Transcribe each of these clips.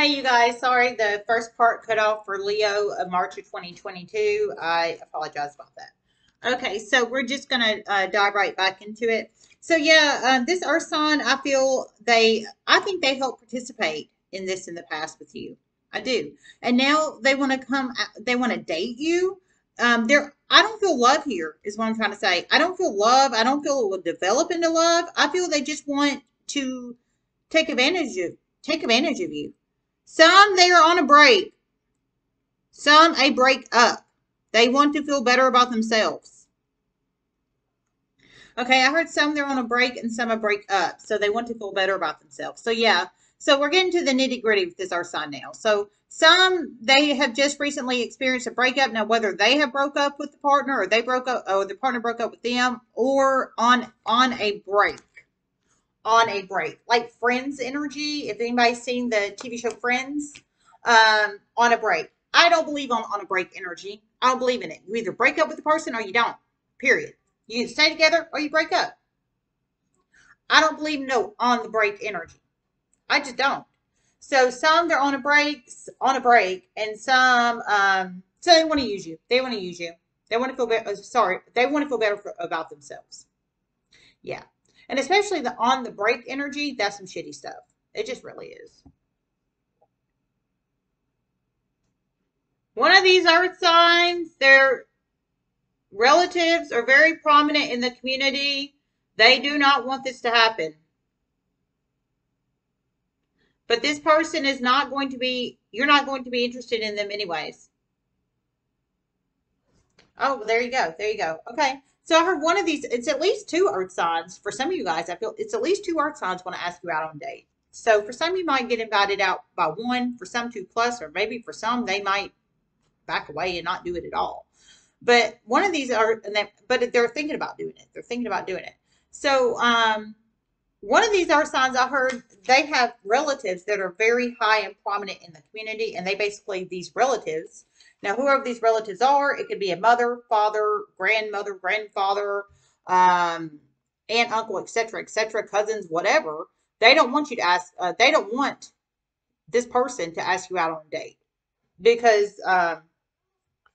Hey, you guys. Sorry, the first part cut off for Leo of March of 2022. I apologize about that. Okay, so we're just going to uh, dive right back into it. So, yeah, uh, this Earth sign, I feel they, I think they helped participate in this in the past with you. I do. And now they want to come, they want to date you. Um, there, I don't feel love here, is what I'm trying to say. I don't feel love. I don't feel it will develop into love. I feel they just want to take advantage of take advantage of you. Some they are on a break. Some a break up. They want to feel better about themselves. Okay, I heard some they're on a break and some a break up. So they want to feel better about themselves. So yeah, so we're getting to the nitty gritty with this our sign now. So some they have just recently experienced a breakup. Now whether they have broke up with the partner or they broke up or the partner broke up with them or on on a break. On a break. Like Friends energy. If anybody's seen the TV show Friends, um, on a break. I don't believe on, on a break energy. I don't believe in it. You either break up with the person or you don't. Period. You stay together or you break up. I don't believe no on the break energy. I just don't. So some they're on a break, on a break, and some um, so they want to use you. They want to use you. They want to feel better. Uh, sorry, they want to feel better for, about themselves. Yeah, and especially the on the break energy. That's some shitty stuff. It just really is. One of these earth signs, their relatives are very prominent in the community. They do not want this to happen. But this person is not going to be, you're not going to be interested in them anyways. Oh, there you go. There you go. Okay. So I heard one of these, it's at least two earth signs. For some of you guys, I feel it's at least two earth signs want to ask you out on a date. So for some, you might get invited out by one, for some two plus, or maybe for some, they might back away and not do it at all. But one of these are, but they're thinking about doing it. They're thinking about doing it. So, um, one of these earth signs I heard they have relatives that are very high and prominent in the community, and they basically these relatives. Now, whoever these relatives are, it could be a mother, father, grandmother, grandfather, um, aunt, uncle, etc., etc., cousins, whatever. They don't want you to ask. Uh, they don't want this person to ask you out on a date because um,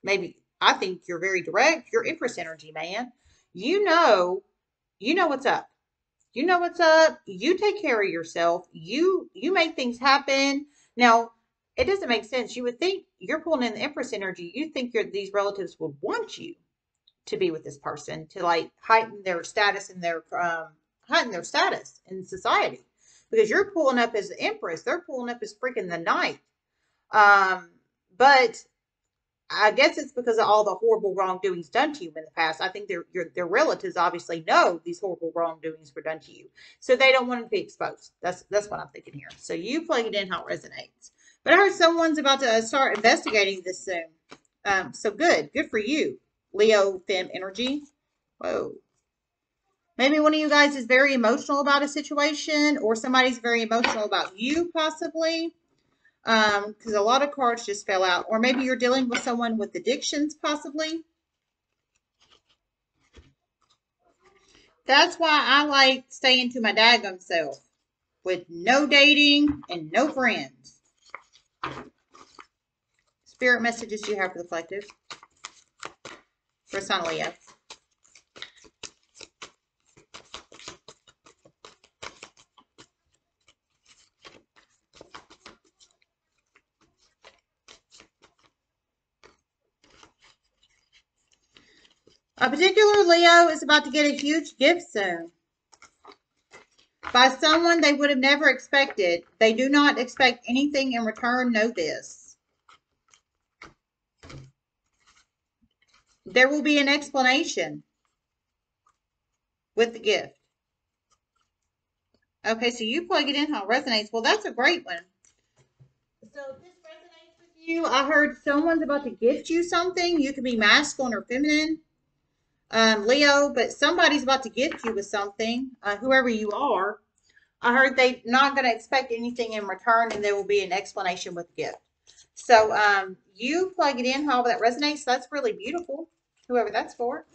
maybe I think you're very direct. You're Empress energy, man. You know, you know what's up you know what's up. You take care of yourself. You you make things happen. Now, it doesn't make sense. You would think you're pulling in the Empress energy. You think these relatives would want you to be with this person to like heighten their status and their um, heighten their status in society because you're pulling up as the Empress. They're pulling up as freaking the Knight. Um, but I guess it's because of all the horrible wrongdoings done to you in the past. I think their your, their relatives obviously know these horrible wrongdoings were done to you, so they don't want to be exposed. That's that's what I'm thinking here. So you plug it in how it resonates. But I heard someone's about to start investigating this soon. Um, so good, good for you, Leo Fem energy. Whoa. Maybe one of you guys is very emotional about a situation, or somebody's very emotional about you, possibly because um, a lot of cards just fell out. Or maybe you're dealing with someone with addictions, possibly. That's why I like staying to my daggum self with no dating and no friends. Spirit messages you have for the collective. For Sun Leo. A particular Leo is about to get a huge gift soon by someone they would have never expected. They do not expect anything in return. Know this. There will be an explanation with the gift. Okay, so you plug it in how it resonates. Well, that's a great one. So if this resonates with you, I heard someone's about to gift you something. You could be masculine or feminine um, Leo, but somebody's about to gift you with something, uh, whoever you are. I heard they're not going to expect anything in return, and there will be an explanation with the gift. So um, you plug it in, however that resonates. That's really beautiful, whoever that's for.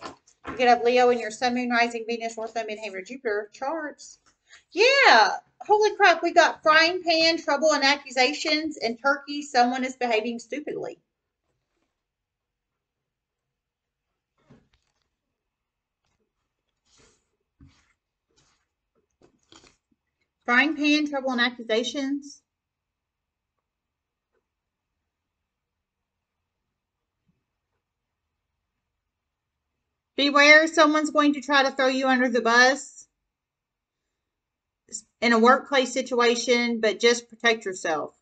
You could have Leo in your Sun, Moon, Rising, Venus, North Node, Midheaven, Jupiter charts. Yeah, holy crap, we got frying pan, trouble and accusations, and turkey, someone is behaving stupidly. Frying pan, trouble and accusations. Beware, someone's going to try to throw you under the bus in a workplace situation, but just protect yourself.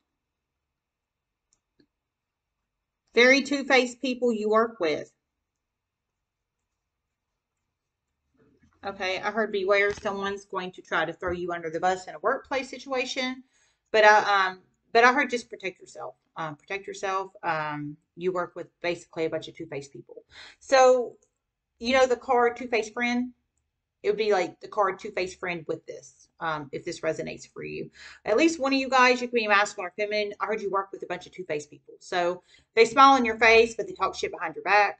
Very two faced people you work with. Okay, I heard beware someone's going to try to throw you under the bus in a workplace situation, but I um but I heard just protect yourself. Um, protect yourself. Um, you work with basically a bunch of two faced people. So you know the card two faced friend. It would be like the card two faced friend with this. Um, if this resonates for you, at least one of you guys, you can be masculine or feminine. I heard you work with a bunch of two faced people. So they smile in your face, but they talk shit behind your back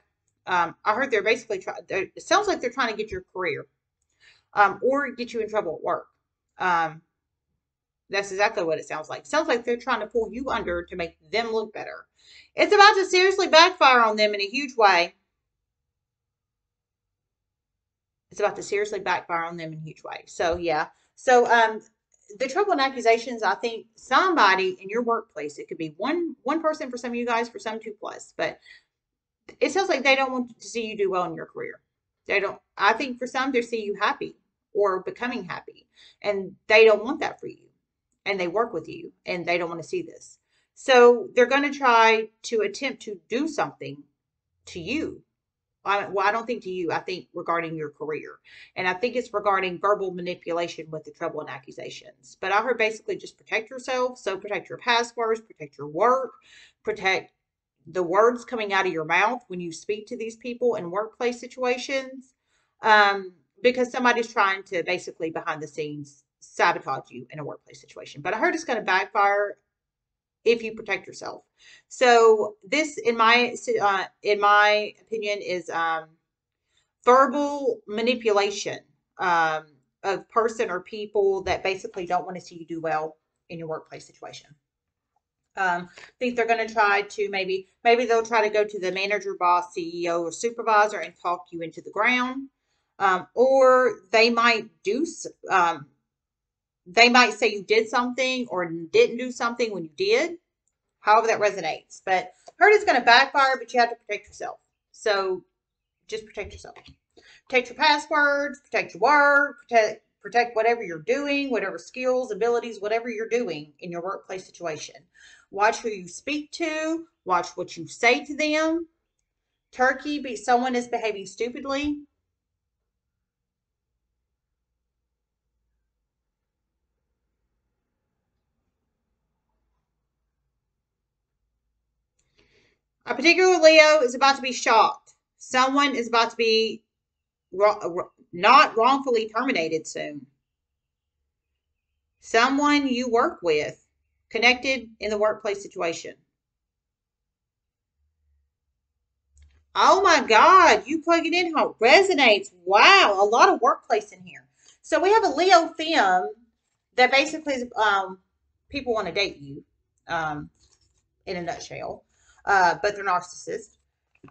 um, I heard they're basically trying, it sounds like they're trying to get your career um, or get you in trouble at work. Um, that's exactly what it sounds like. Sounds like they're trying to pull you under to make them look better. It's about to seriously backfire on them in a huge way. It's about to seriously backfire on them in a huge way. So, yeah. So, um, the trouble and accusations, I think somebody in your workplace, it could be one one person for some of you guys, for some two plus, but it sounds like they don't want to see you do well in your career. They don't, I think for some, they see you happy or becoming happy, and they don't want that for you. And they work with you and they don't want to see this. So they're going to try to attempt to do something to you. I, well, I don't think to you. I think regarding your career. And I think it's regarding verbal manipulation with the trouble and accusations. But I heard basically just protect yourself. So protect your passwords, protect your work, protect the words coming out of your mouth when you speak to these people in workplace situations um, because somebody's trying to basically behind the scenes sabotage you in a workplace situation. But I heard it's going to backfire if you protect yourself. So this, in my uh, in my opinion, is um, verbal manipulation um, of person or people that basically don't want to see you do well in your workplace situation. Um, think they're going to try to maybe maybe they'll try to go to the manager, boss, CEO, or supervisor and talk you into the ground, um, or they might do um, they might say you did something or didn't do something when you did. However, that resonates. But hurt is going to backfire, but you have to protect yourself. So just protect yourself. Protect your passwords, protect your work, protect protect whatever you're doing, whatever skills, abilities, whatever you're doing in your workplace situation. Watch who you speak to. Watch what you say to them. Turkey, be someone is behaving stupidly. A particular Leo is about to be shocked. Someone is about to be not wrongfully terminated soon. Someone you work with connected in the workplace situation. Oh my God, you plug it in how it resonates. Wow, a lot of workplace in here. So we have a Leo theme that basically um, people want to date you um, in a nutshell, uh, but they're narcissists.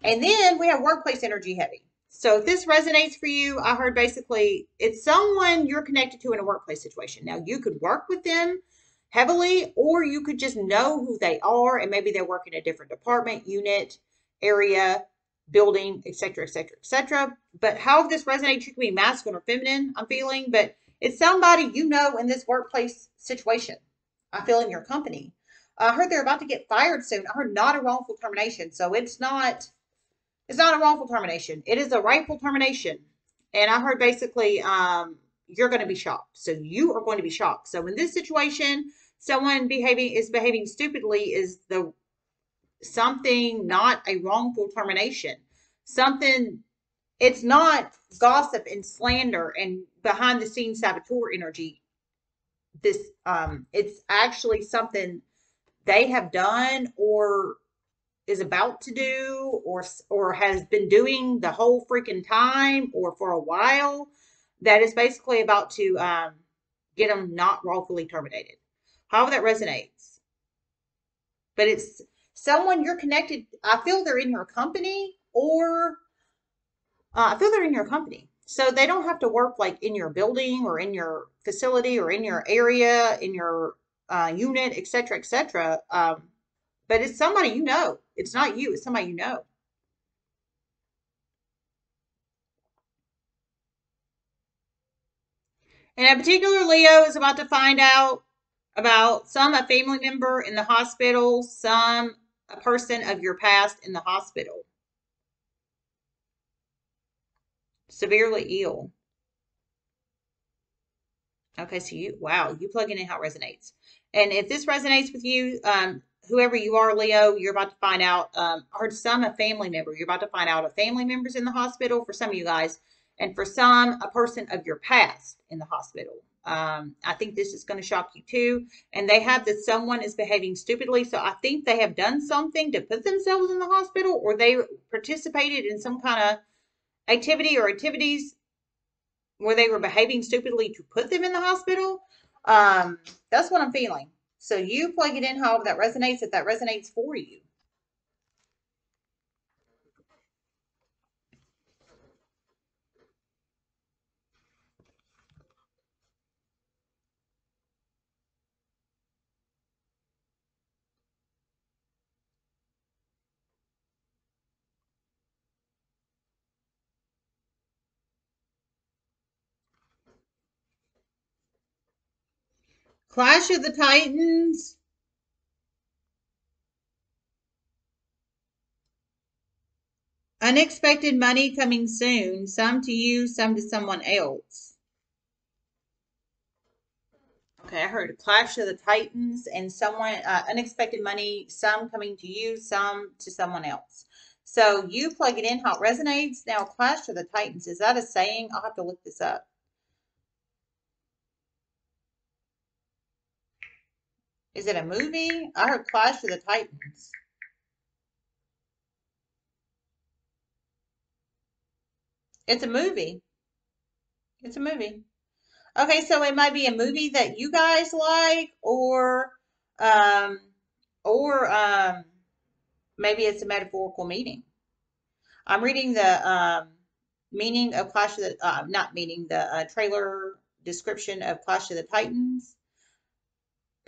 And then we have workplace energy heavy. So if this resonates for you, I heard basically it's someone you're connected to in a workplace situation. Now you could work with them heavily, or you could just know who they are and maybe they work in a different department, unit, area, building, etc., etc., etc. But how this resonates, you can be masculine or feminine, I'm feeling, but it's somebody you know in this workplace situation. I feel in your company. I heard they're about to get fired soon. I heard not a wrongful termination. So it's not it's not a wrongful termination. It is a rightful termination. And I heard basically um you're going to be shocked. So you are going to be shocked. So in this situation, someone behaving is behaving stupidly is the something not a wrongful termination. Something it's not gossip and slander and behind the scenes saboteur energy. This um it's actually something they have done or is about to do or or has been doing the whole freaking time or for a while that is basically about to um, get them not wrongfully terminated. However, that resonates. But it's someone you're connected. I feel they're in your company, or uh, I feel they're in your company. So they don't have to work like in your building or in your facility or in your area, in your uh, unit, etc., etc. Um, but it's somebody you know. It's not you. It's somebody you know. And a particular Leo is about to find out about some a family member in the hospital, some a person of your past in the hospital. Severely ill. Okay, so you, wow, you plug in and how it resonates. And if this resonates with you, um, whoever you are, Leo, you're about to find out, um, or some a family member, you're about to find out a family member's in the hospital for some of you guys, and for some, a person of your past in the hospital. Um, I think this is going to shock you too. And they have that someone is behaving stupidly. So I think they have done something to put themselves in the hospital or they participated in some kind of activity or activities where they were behaving stupidly to put them in the hospital. Um, that's what I'm feeling. So you plug it in however that resonates, if that resonates for you. Clash of the Titans. Unexpected money coming soon, some to you, some to someone else. Okay, I heard Clash of the Titans and someone, uh, unexpected money, some coming to you, some to someone else. So you plug it in how it resonates. Now, Clash of the Titans, is that a saying? I'll have to look this up. Is it a movie? I heard Clash of the Titans. It's a movie. It's a movie. Okay, so it might be a movie that you guys like, or um, or um, maybe it's a metaphorical meaning. I'm reading the um, meaning of Clash of the, uh, not meaning the uh, trailer description of Clash of the Titans.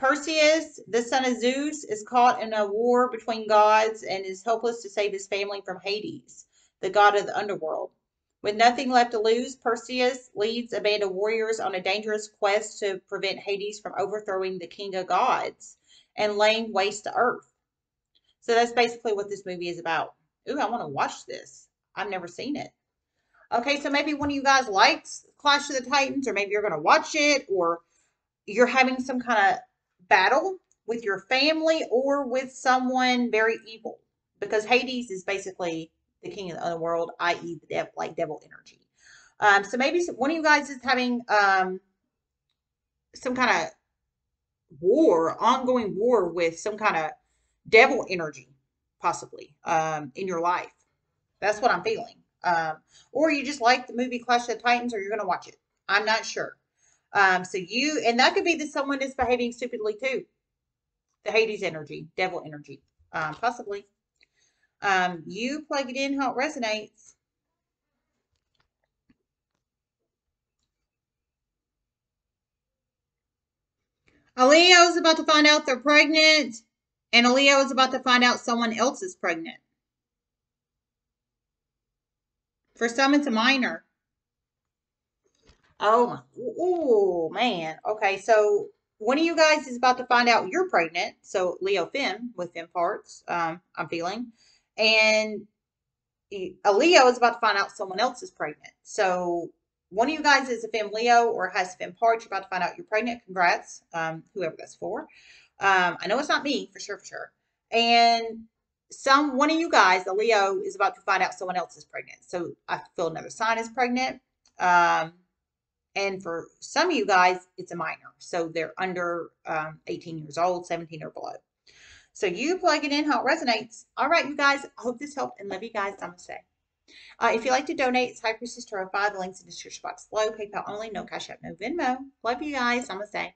Perseus, the son of Zeus, is caught in a war between gods and is helpless to save his family from Hades, the god of the underworld. With nothing left to lose, Perseus leads a band of warriors on a dangerous quest to prevent Hades from overthrowing the king of gods and laying waste to earth. So that's basically what this movie is about. Ooh, I want to watch this. I've never seen it. Okay, so maybe one of you guys likes Clash of the Titans, or maybe you're going to watch it, or you're having some kind of battle with your family or with someone very evil because Hades is basically the king of the underworld, i.e., the devil, like devil energy. Um, so maybe one of you guys is having um, some kind of war, ongoing war with some kind of devil energy, possibly um, in your life. That's what I'm feeling. Um, or you just like the movie Clash of the Titans, or you're going to watch it. I'm not sure. Um, so you, and that could be that someone is behaving stupidly too. The Hades energy, devil energy, um, possibly. Um, you plug it in how it resonates. A Leo is about to find out they're pregnant, and a Leo is about to find out someone else is pregnant. For some, it's a minor. Oh, oh man. Okay, so one of you guys is about to find out you're pregnant. So Leo Fem with Fem parts, um, I'm feeling. And a Leo is about to find out someone else is pregnant. So one of you guys is a Fem Leo or has Fem parts. You're about to find out you're pregnant. Congrats, um, whoever that's for. Um, I know it's not me for sure, for sure. And some one of you guys, a Leo, is about to find out someone else is pregnant. So I feel another sign is pregnant. Um, and for some of you guys, it's a minor. So they're under um, 18 years old, 17 or below. So you plug it in how it resonates. All right, you guys, I hope this helped and love you guys. Namaste. Uh, if you'd like to donate, it's High Priestess Tarot 5. The links in the description box below. PayPal only, no Cash App, no Venmo. Love you guys. Namaste.